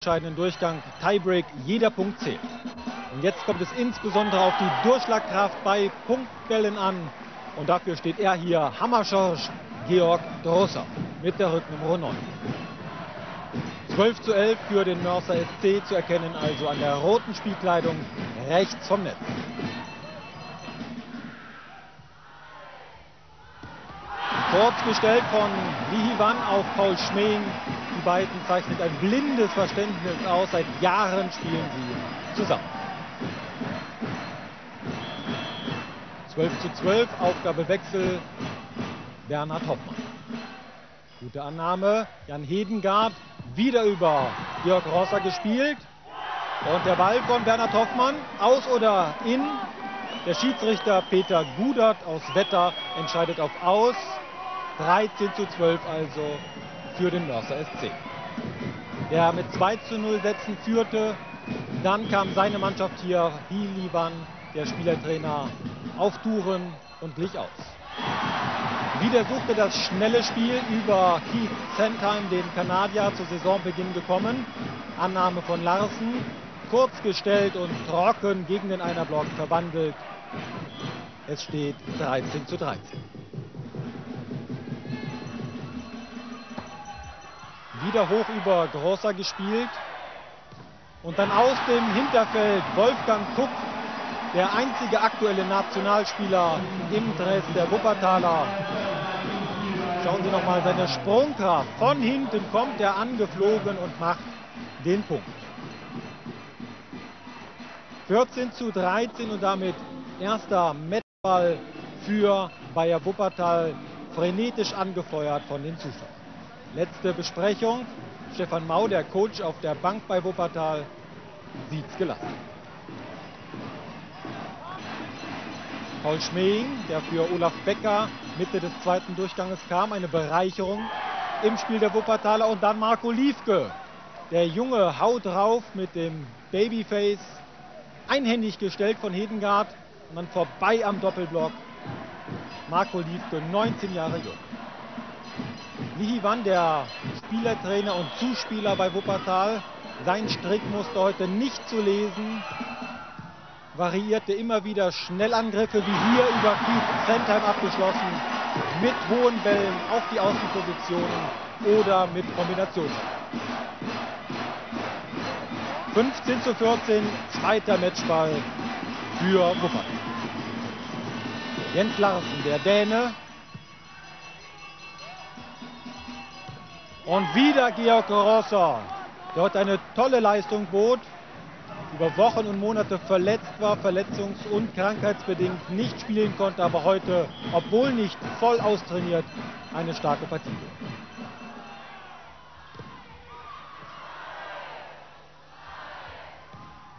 entscheidenden Durchgang Tiebreak jeder Punkt zählt. Und jetzt kommt es insbesondere auf die Durchschlagkraft bei Punktbällen an. Und dafür steht er hier, Hammerschorsch Georg Drosser mit der Rücknummer 9. 12 zu 11 für den Mörser SC zu erkennen, also an der roten Spielkleidung rechts vom Netz. Kurz gestellt von Lihivan auf Paul Schmeing. Die beiden zeichnet ein blindes Verständnis aus. Seit Jahren spielen sie zusammen. 12 zu 12, Aufgabewechsel Bernhard Hoffmann. Gute Annahme, Jan Hedengard wieder über Georg Rosser gespielt. Und der Ball von Bernhard Hoffmann, aus oder in. Der Schiedsrichter Peter Gudert aus Wetter entscheidet auf Aus. 13 zu 12 also für den Mörser SC. Der mit 2 zu 0 Sätzen führte. Dann kam seine Mannschaft hier, Hilivan, der Spielertrainer, auf Touren und glich aus. Wieder suchte das schnelle Spiel über Keith Sandheim, den Kanadier, zu Saisonbeginn gekommen. Annahme von Larsen, kurz gestellt und trocken gegen den Einerblock verwandelt. Es steht 13 zu 13. Wieder hoch über Grosser gespielt. Und dann aus dem Hinterfeld Wolfgang Kuck, der einzige aktuelle Nationalspieler im Dress der Wuppertaler. Schauen Sie nochmal seine Sprungkraft. Von hinten kommt er angeflogen und macht den Punkt. 14 zu 13 und damit erster Matchball für Bayer Wuppertal, frenetisch angefeuert von den Zuschauern. Letzte Besprechung. Stefan Mau, der Coach auf der Bank bei Wuppertal, sieht's gelassen. Paul Schmeing, der für Olaf Becker Mitte des zweiten Durchganges kam, eine Bereicherung im Spiel der Wuppertaler. Und dann Marco Liefke, der Junge haut drauf mit dem Babyface, einhändig gestellt von Hedengard und dann vorbei am Doppelblock. Marco Liefke, 19 Jahre jung. Lihivan, der Spielertrainer und Zuspieler bei Wuppertal, sein Strickmuster heute nicht zu lesen. Variierte immer wieder Schnellangriffe, wie hier über Keith Sandheim abgeschlossen, mit hohen Bällen auf die Außenpositionen oder mit Kombinationen. 15 zu 14, zweiter Matchball für Wuppertal. Jens Larsen, der Däne, Und wieder Georg Rosser, der heute eine tolle Leistung bot, über Wochen und Monate verletzt war, verletzungs- und krankheitsbedingt nicht spielen konnte, aber heute, obwohl nicht voll austrainiert, eine starke Partie.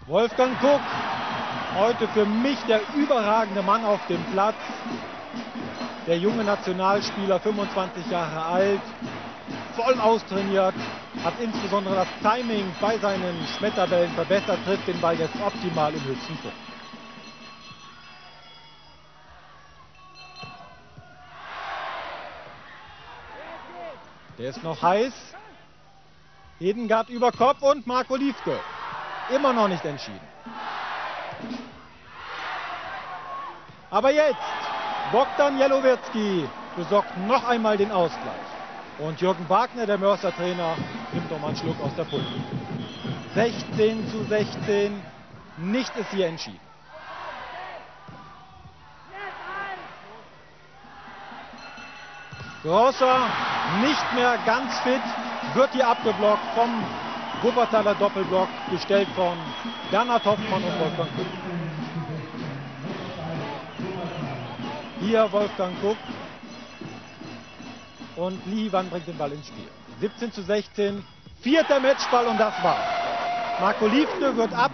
Wolfgang Kuck, heute für mich der überragende Mann auf dem Platz. Der junge Nationalspieler, 25 Jahre alt, voll austrainiert, hat insbesondere das Timing bei seinen Schmetterbällen verbessert, trifft den Ball jetzt optimal im höchsten Punkt. Der ist noch heiß. Hedengard über Kopf und Marco Liefke. Immer noch nicht entschieden. Aber jetzt, Bogdan Jelowiecki besorgt noch einmal den Ausgleich. Und Jürgen Wagner, der Mörser-Trainer, nimmt nochmal einen Schluck aus der Pumpe. 16 zu 16, nicht ist hier entschieden. Grosser nicht mehr ganz fit, wird hier abgeblockt vom Wuppertaler Doppelblock, gestellt von Bernhard Hoffmann und Wolfgang Kuck. Hier Wolfgang Kuck und Lihivan bringt den Ball ins Spiel. 17 zu 16, vierter Matchball und das war's. Marco Liefke wird ab